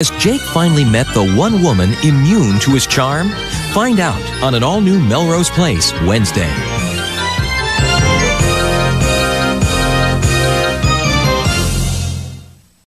Has Jake finally met the one woman immune to his charm? Find out on an all new Melrose Place Wednesday.